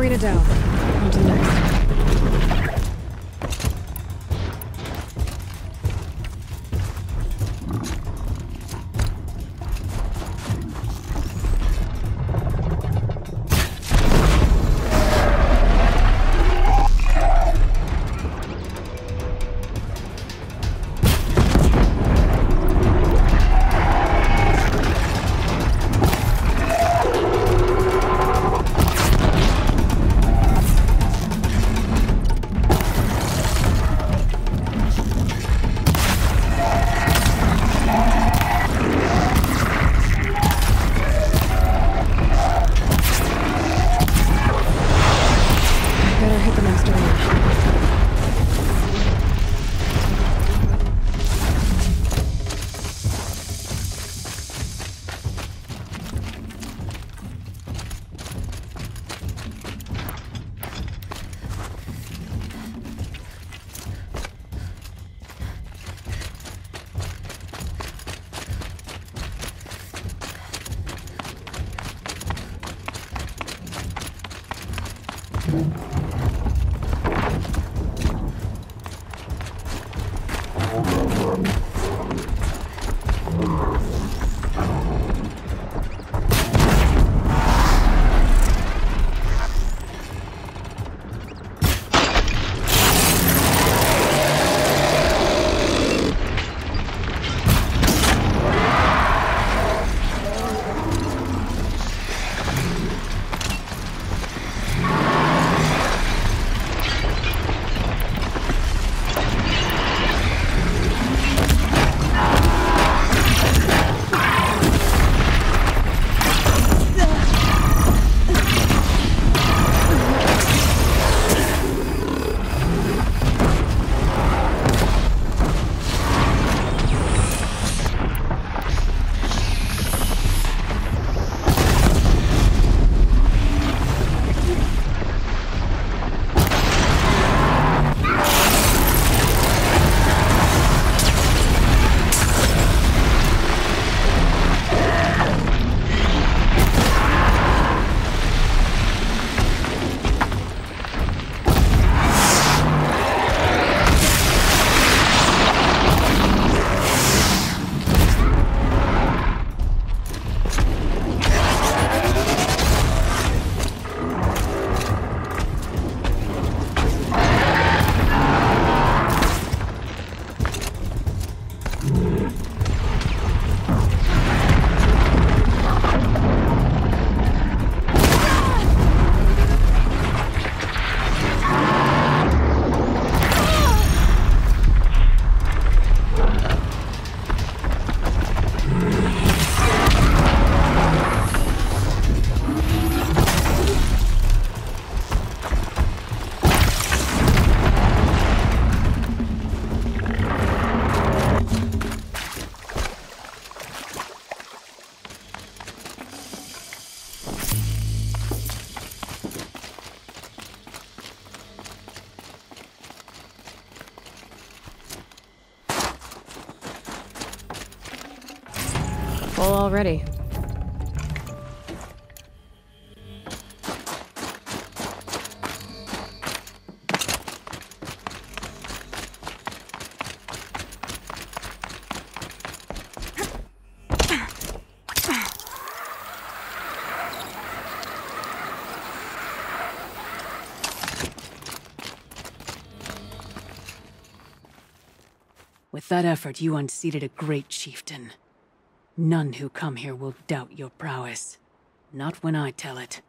made down. On to the next. Already. With that effort, you unseated a great chieftain. None who come here will doubt your prowess. Not when I tell it.